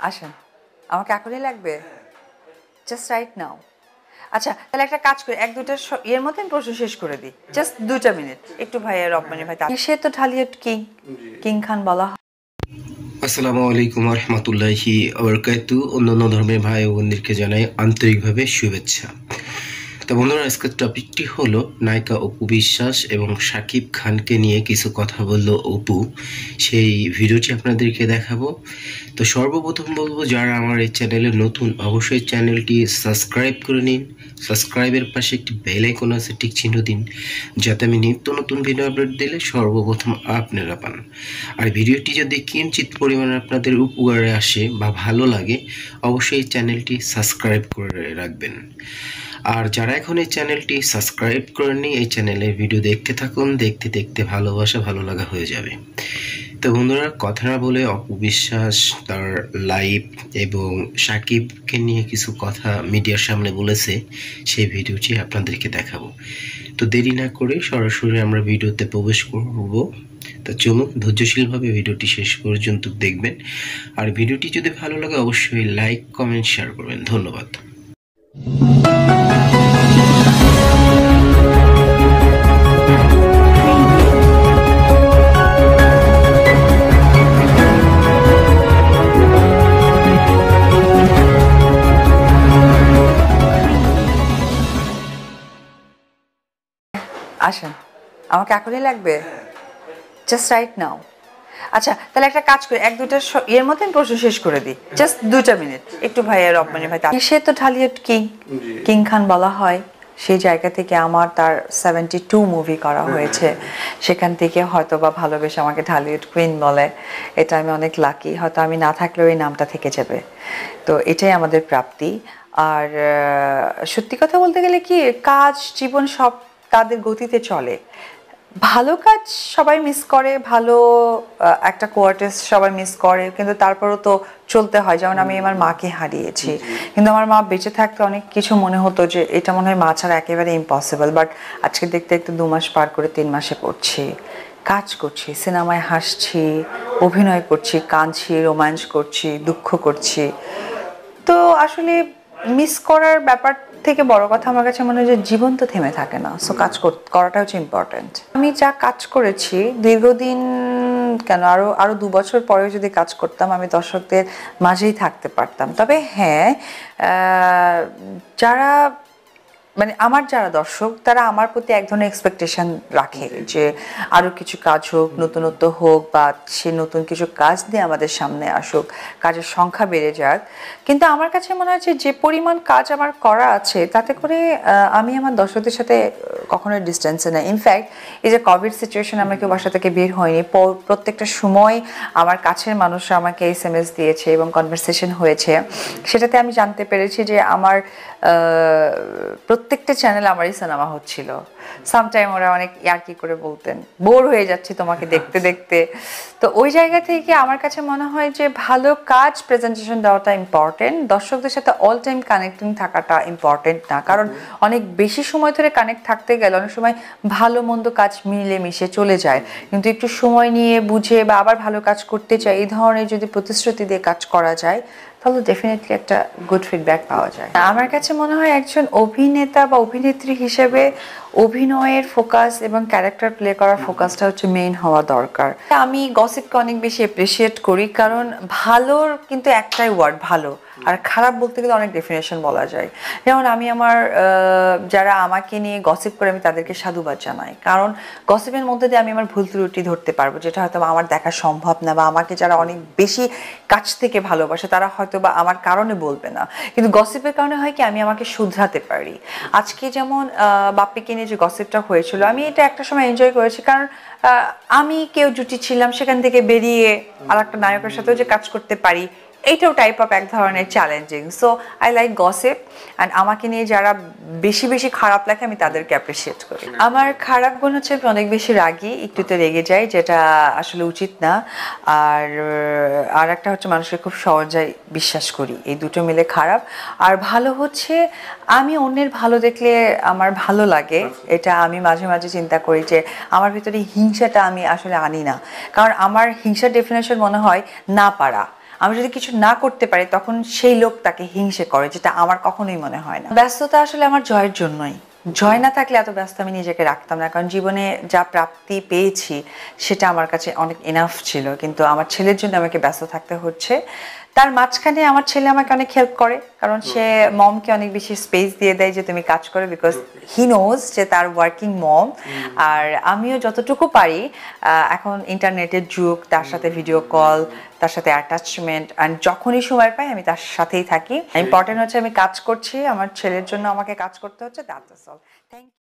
আসেন আমাকে এখনই লাগবে। জাস্ট রাইট নাও আচ্ছা তাহলে একটা কাজ করি এক দুটা ইয়ের মধ্যে আমি প্রশ্ন শেষ করে দিই। জাস্ট দুটা মিনিট একটু ভাইয়া রব্বানি ভাই তা- সে তো ঢালিউড কিং কিং খান বলা হয়। আসসালামু আলাইকুম রহমতুল্লাহি আবরকাতু অন্যান্য ধর্মের ভাই ও বোনদেরকে জানাই আন্তরিকভাবে শুভেচ্ছা। তো বন্ধুরা, আজকের টপিকটি হলো নায়িকা অপু বিশ্বাস এবং সাকিব খানকে নিয়ে কিছু কথা বলল অপু। সেই ভিডিওটি আপনাদেরকে দেখাবো। তো সর্বপ্রথম বলব, যারা আমার এই চ্যানেলে নতুন, অবশ্যই চ্যানেলটি সাবস্ক্রাইব করে নিন। সাবস্ক্রাইবের পাশে একটি বেল আইকন আছে, ঠিক চিহ্ন দিন, যাতে আমি নিত্য নতুন ভিডিও আপলোড দিলে সর্বপ্রথম আপনারা পান। আর ভিডিওটি যদি কিঞ্চিত পরিমাণে আপনাদের উপকারে আসে বা ভালো লাগে, অবশ্যই চ্যানেলটি সাবস্ক্রাইব করে রাখবেন। আর যারা এখন এই চ্যানেলটি সাবস্ক্রাইব করেননি, এই চ্যানেলের ভিডিও দেখতে থাকুন, দেখতে দেখতে ভালোবাসা ভালো লাগা হয়ে যাবে। তো বন্ধুরা, কথা না বলে অপবিশ্বাস, তার লাইভ এবং সাকিবকে নিয়ে কিছু কথা মিডিয়ার সামনে বলেছে, সেই ভিডিওটি আপনাদেরকে দেখাবো। তো দেরি না করে সরাসরি আমরা ভিডিওতে প্রবেশ করব। তো চলুন, ধৈর্যশীলভাবে ভিডিওটি শেষ পর্যন্ত দেখবেন। আর ভিডিওটি যদি ভালো লাগে, অবশ্যই লাইক, কমেন্ট, শেয়ার করবেন। ধন্যবাদ। আসেন আমাকে এখনই লাগবে? জাস্ট রাইট নাও আচ্ছা তাহলে একটা কাজ করি এক দুটা ইয়ের মধ্যে আমি প্রশ্ন শেষ করে দিই। জাস্ট দুটা মিনিট একটু ভাইয়া রব্বানি ভাই সে তো ঢালিউড কিং। কিং খান বলা হয়। সেই জায়গা থেকে আমার তার সেভেন্টি টু মুভি করা হয়েছে। সেখান থেকে হয়তো বা ভালোবেসে আমাকে ঢালিউড কুইন বলে। এটা আমি অনেক লাকি হয়তো আমি না থাকলেও এই নামটা থেকে যাবে। তো এটাই আমাদের প্রাপ্তি। আর সত্যি কথা বলতে গেলে কি কাজ জীবন সব তাদের গতিতে চলে। ভালো কাজ সবাই মিস করে ভালো একটা কোয়ার্টার্স সবাই মিস করে কিন্তু তারপরও তো চলতে হয়। যেমন আমি আমার মাকে হারিয়েছি। কিন্তু আমার মা বেঁচে থাকতে অনেক কিছু মনে হতো যে এটা মনে হয় মা ছাড়া একেবারে ইম্পসিবল বাট আজকে দেখতে দেখতে দু মাস পার করে তিন মাসে পড়ছি। কাজ করছি সিনেমায় হাসছি অভিনয় করছি কাঁদছি রোম্যান্স করছি দুঃখ করছি। তো আসলে মিস করার ব্যাপার থেকে বড় কথা আমার কাছে মনে হয় যে জীবন তো থেমে থাকে না। সো কাজ কর- করাটা হচ্ছে ইম্পর্টেন্ট আমি যা কাজ করেছি, দীর্ঘদিন কেন আরও আরও দু বছর পরেও যদি কাজ করতাম, আমি দর্শকদের মাঝেই থাকতে পারতাম। তবে হ্যাঁ যারা মানে আমার যারা দর্শক তারা আমার প্রতি এক ধরনের এক্সপেকটেশন রাখে যে আরও কিছু কাজ হোক নতুনত্ব হোক বা সে নতুন কিছু কাজ দিয়ে আমাদের সামনে আসুক কাজের সংখ্যা বেড়ে যাক। কিন্তু আমার কাছে মনে হয় যে পরিমাণ কাজ আমার করা আছে তাতে করে আমি আমার দর্শকদের সাথে আহ, কখনোই ডিস্টেন্সে নেই। ইনফ্যাক্ট এই যে কোভিড সিচুয়েশন আমরা কেউ বাসা থেকে বের হয়নি প্রত্যেকটা সময় আমার কাছের মানুষরা আমাকে এস এম এস দিয়েছে এবং কনভারসেশন হয়েছে। সেটাতে আমি জানতে পেরেছি যে আমার আহ, প্রত্যেকটা চ্যানেল আমারই সিনেমা হচ্ছিল। সামটাইম ওরা অনেক ইয়ার্কি করে বলতেন, বোর হয়ে যাচ্ছে তোমাকে দেখতে দেখতে। তো ওই জায়গা থেকে আমার কাছে মনে হয় যে ভালো কাজ প্রেজেন্টেশন দেওয়াটা ইম্পর্টেন্ট দর্শকদের সাথে অল টাইম কানেক্টিং থাকাটা ইম্পর্টেন্ট না। কারণ অনেক বেশি সময় ধরে কানেক্ট থাকতে গেলে অনেক সময় ভালো মন্দ কাজ মিলে মিশে চলে যায়। কিন্তু একটু সময় নিয়ে বুঝে বা আবার ভালো কাজ করতে চাই, এই ধরনের যদি প্রতিশ্রুতি দিয়ে কাজ করা যায় তাহলে ডেফিনেটলি একটা গুড ফিডব্যাক পাওয়া যায়। আমার কাছে মনে হয় একজন অভিনেতা বা অভিনেত্রী হিসেবে অভিনয়ের ফোকাস এবং ক্যারেক্টার প্লে করার ফোকাসটা হচ্ছে মেইন হওয়া দরকার। আমি গসিপকে অনেক বেশি অ্যাপ্রিসিয়েট করি, কারণ ভালোর কিন্তু একটাই ওয়ার্ড ভালো। আর খারাপ বলতে গেলে অনেক ডেফিনেশন বলা যায়। যেমন আমি আমার যারা আমাকে নিয়ে গসিপ করে, আমি তাদেরকে সাধুবাদ জানাই। কারণ গসিপের মধ্যে দিয়ে আমি আমার ভুল ত্রুটি ধরতে পারব, যেটা হয়তো আমার দেখা সম্ভব না বা আমাকে যারা অনেক বেশি কাছ থেকে ভালোবাসে, তারা হয়তো বা আমার কারণে বলবে না। কিন্তু গসিপের কারণে হয় কি, আমি আমাকে শুধরাতে পারি। আজকে যেমন বাপ্পিকে নিয়ে যে গসিপটা হয়েছিল, আমি এটা একটা সময় এনজয় করেছি। কারণ আমি কেউ জুটি ছিলাম, সেখান থেকে বেরিয়ে আর একটা নায়কের সাথেও যে কাজ করতে পারি এইটাও টাইপ অফ এক ধরনের challenging so I like gossip and আমাকে নিয়ে যারা বেশি বেশি খারাপ লাগে আমি তাদেরকে অ্যাপ্রিসিয়েট করি। আমার খারাপ গুণ হচ্ছে আমি অনেক বেশি রাগি একটুতে রেগে যাই যেটা আসলে উচিত না। আর আর একটা হচ্ছে মানুষকে খুব সহজেই বিশ্বাস করি এই দুটো মিলে খারাপ। আর ভালো হচ্ছে আমি অন্যের ভালো দেখলে আমার ভালো লাগে। এটা আমি মাঝে মাঝে চিন্তা করি যে আমার ভিতরে হিংসাটা আমি আসলে আনি না। কারণ আমার হিংসার ডেফিনেশন মনে হয় না পারা। আমি যদি কিছু না করতে পারি, তখন সেই লোক তাকে হিংসে করে, যেটা আমার কখনোই মনে হয় না। ব্যস্ততা আসলে আমার জয়ের জন্যই। জয় না থাকলে এত ব্যস্ত আমি নিজেকে রাখতাম না, কারণ জীবনে যা প্রাপ্তি পেয়েছি, সেটা আমার কাছে অনেক এনাফ ছিল। কিন্তু আমার ছেলের জন্য আমাকে ব্যস্ত থাকতে হচ্ছে। তার মাঝখানে আমার ছেলে আমাকে অনেক হেল্প করে, কারণ সে মমকে অনেক বেশি স্পেস দিয়ে দেয় যে তুমি কাজ করো বিকজ হি নোজ যে তার ওয়ার্কিং মম আর আমিও যতটুকু পারি এখন ইন্টারনেটের যুগ, তার সাথে ভিডিও কল তার সাথে অ্যাটাচমেন্ট অ্যান্ড যখনই সময় পাই আমি তার সাথেই থাকি। ইম্পর্টেন্ট হচ্ছে আমি কাজ করছি, আমার ছেলের জন্য আমাকে কাজ করতে হচ্ছে দ্যাটস অল থ্যাংক